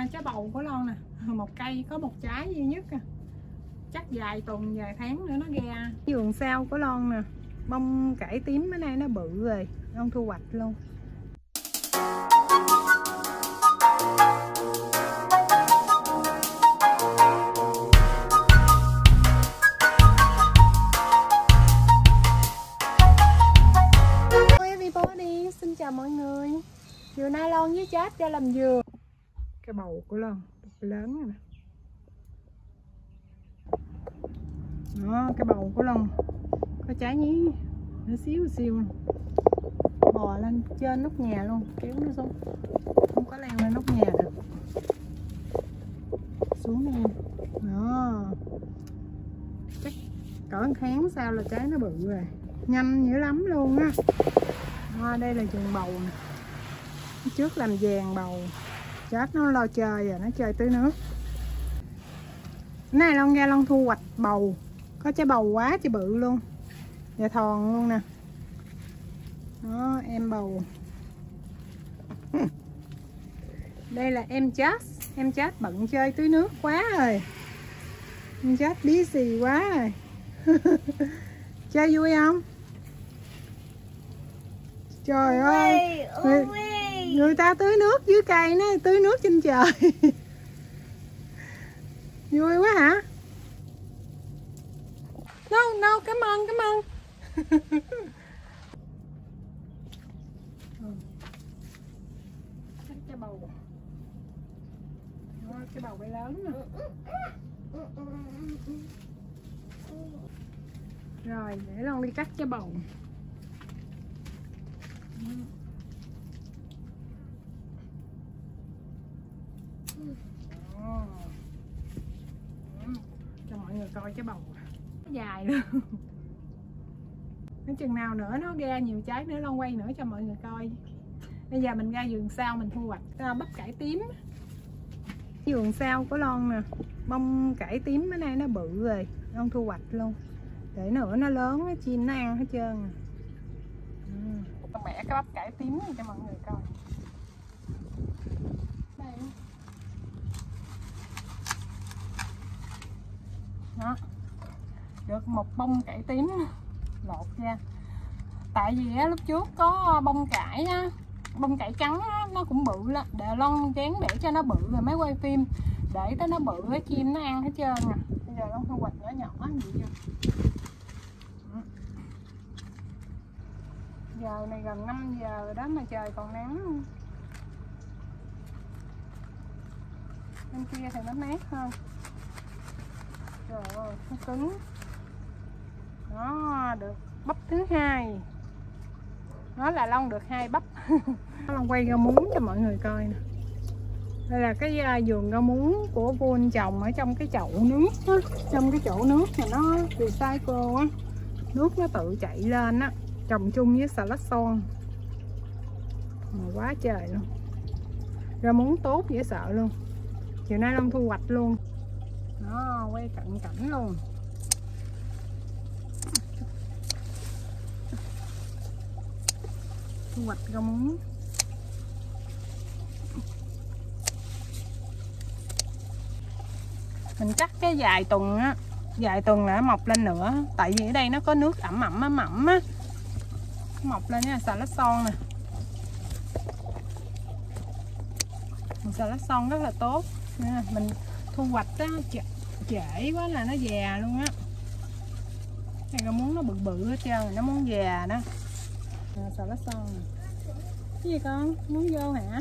à, trái bầu của lon nè. Một cây có một trái duy nhất à. chắc vài tuần vài tháng nữa nó ra. Vườn sau của lon nè bông cải tím bữa nay nó bự rồi. Lon thu hoạch luôn. Hello everybody, xin chào mọi người. Chiều nay Lon với Chát ra làm vườn. Cái bầu của Lon lớn này, nè. Đó, cái bầu của Lon. Có trái nhí Nó xíu xíu Bò lên trên nóc nhà luôn Kéo nó xuống. Không có leo lên nóc nhà được. Xuống đây Đó. Chắc cỡ tháng sau là trái nó bự rồi. Nhanh dữ lắm luôn á. À, đây là chuồng bầu nè. Trước làm vàng bầu chết nó lo chơi rồi nó chơi tưới nước. Cái này lon ra lon thu hoạch bầu. Có trái bầu quá chứ bự luôn. Và thòn luôn nè. Đó em bầu. Đây là em chết. Em chết bận chơi tưới nước quá rồi. Em chết bí xì quá rồi. Chơi vui không? Trời ơi. người, người ta tưới nước dưới cây nó tưới nước trên trời. Vui quá hả? No no cảm ơn cảm ơn cái bầu. Cái bầu bay lớn nè rồi, để lon đi cắt cái bầu Đó. Ừ. cho mọi người coi cái bầu dài luôn. Nói chừng nào nữa nó ra nhiều trái nữa lon quay nữa cho mọi người coi. Bây giờ mình ra vườn sau mình thu hoạch à, bắp cải tím. Vườn sau của lon nè bông cải tím bữa nay nó bự rồi lon thu hoạch luôn. Để nữa nó lớn nó chim nó ăn hết trơn. À. mẹ cái bắp cải tím này cho mọi người coi. Đó. Được một bông cải tím. Lột ra. Tại vì á, lúc trước có bông cải á, bông cải trắng á, nó cũng bự lắm. Để lon chén để cho nó bự rồi mới quay phim. Để tới nó bự cái chim nó ăn hết trơn à. Bây giờ lon thu hoạch nhỏ nhỏ vậy chưa? Giờ này gần 5 giờ rồi đó mà trời còn nắng. Bên kia thì nó mát hơn trời ơi nó cứng. Đó, được. Bắp thứ hai. Nó là long được hai bắp. Long quay rau muống cho mọi người coi nè. Đây là cái à, vườn rau muống của cô anh trồng ở trong cái chậu nước á. Trong cái chậu nước mà nó recycle á. Nước nó tự chạy lên á. Trồng chung với xà lách son. Mà quá trời luôn. Rau muống tốt dễ sợ luôn. Chiều nay long thu hoạch luôn quay cận cảnh luôn. Thu hoạch rau muống. Mình cắt cái dài tuần á dài tuần là mọc lên nữa. Tại vì ở đây nó có nước ẩm ẩm ẩm ẩm á. Mọc lên nha xà lách son nè. Xà lách son rất là tốt. Nha. mình thu hoạch á trễ, quá là nó già luôn á. Này là muốn nó bự bự hết trơn nó muốn già đó. À, sợ lá son cái gì con? Muốn vô hả?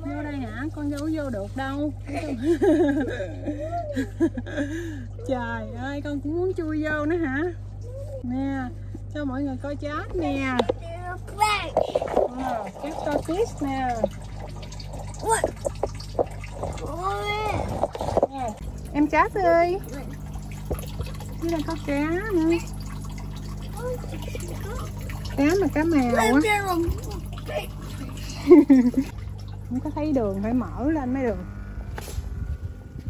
Vô đây hả? Con đâu vô được đâu. Trời ơi con cũng muốn chui vô nữa hả? Nè cho mọi người coi chát nè. À, chát to nè em chát ơi dưới đây có cá nữa. Cá mà cá mèo á. Không có thấy đường phải mở lên mới được.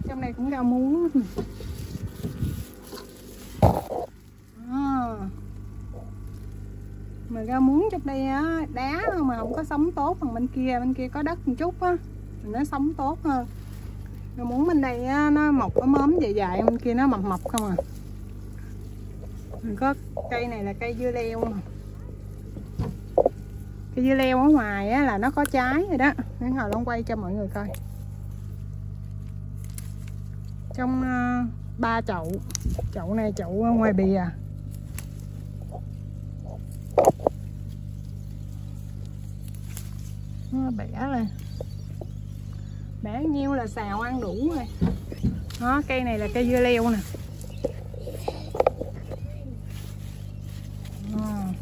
Trong này cũng rau muống. Mà rau muống trong đây á đá mà không có sống tốt bằng bên kia. Bên kia có đất một chút á nó sống tốt hơn nó muốn bên đây á, nó mọc có móm dài dài bên kia nó mập mập không à. Mình có cây này là cây dưa leo mà. Cây dưa leo ở ngoài á, là nó có trái rồi đó. Nên hồi long quay cho mọi người coi. Trong uh, ba chậu. Chậu này chậu ngoài bìa. Nó bẻ lên bẻ nhiêu là xào ăn đủ rồi. Đó cây này là cây dưa leo nè. À.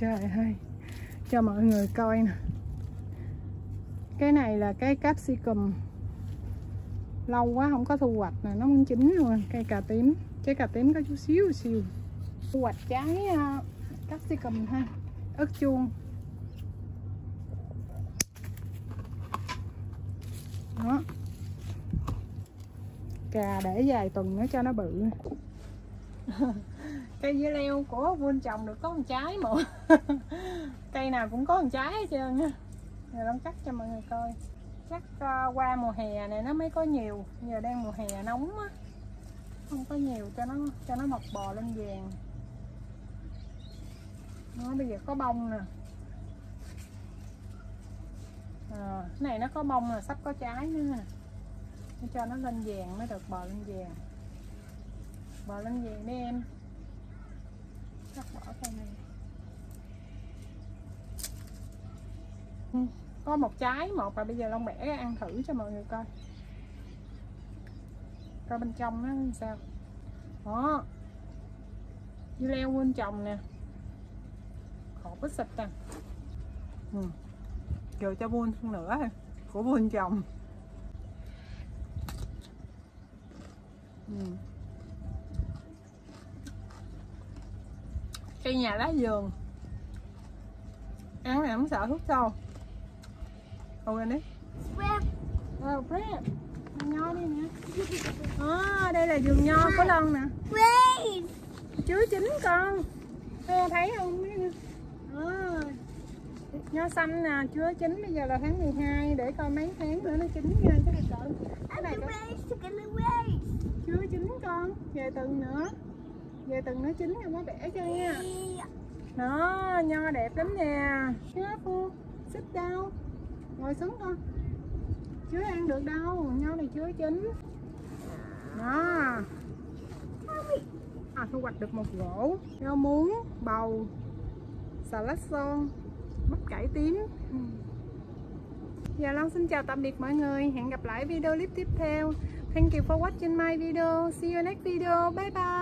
trời ơi cho mọi người coi nè. Cái này là cái capsicum. Lâu quá không có thu hoạch nè nó muốn chín luôn cây cà tím. Trái cà tím có chút xíu xíu. Thu hoạch trái uh, capsicum ha ớt chuông. Đó. Cà để vài tuần nữa cho nó bự. Cây dưa leo của vun trồng được có một trái mà. Cây nào cũng có một trái hết trơn á. Giờ long cắt cho mọi người coi. Chắc uh, qua mùa hè này nó mới có nhiều. Giờ đang mùa hè nóng á. Không có nhiều cho nó cho nó mọc bò lên vàng. Nó bây giờ có bông nè à, cái này nó có bông là sắp có trái nữa nè. Để cho nó lên vàng mới được bò lên vàng. Bò lên vàng đi em. Cắt bỏ cây này. Ừ, có một trái. Một và bây giờ long bẻ ăn thử cho mọi người coi. Coi bên trong nó sao. Đó. Dưa leo quên trồng nè. Khổ bít xịt nè ừ rồi cho buôn phân nữa của buôn trồng ừ. cây nhà lá vườn ăn này không sợ thuốc sâu. Organic oh bread nho đi nè. À, đây là vườn nho của lon nè. Chứa chín con. Ê, thấy không nho xanh nè chưa chín bây giờ là tháng 12 để coi mấy tháng nữa nó chín nha cái này con cái này con chưa chín con về tuần nữa. Về tuần nó chín rồi mới bẻ cho nha. Đó nho đẹp lắm nè. Careful xích down ngồi xuống con chưa ăn được đâu nho này chưa chín. Đó. À, thu hoạch được một gỗ. Nho muống bầu xà lách son bắp cải tím. Dạ Long xin chào tạm biệt mọi người. Hẹn gặp lại video clip tiếp theo. Thank you for watching my video. See you next video. Bye bye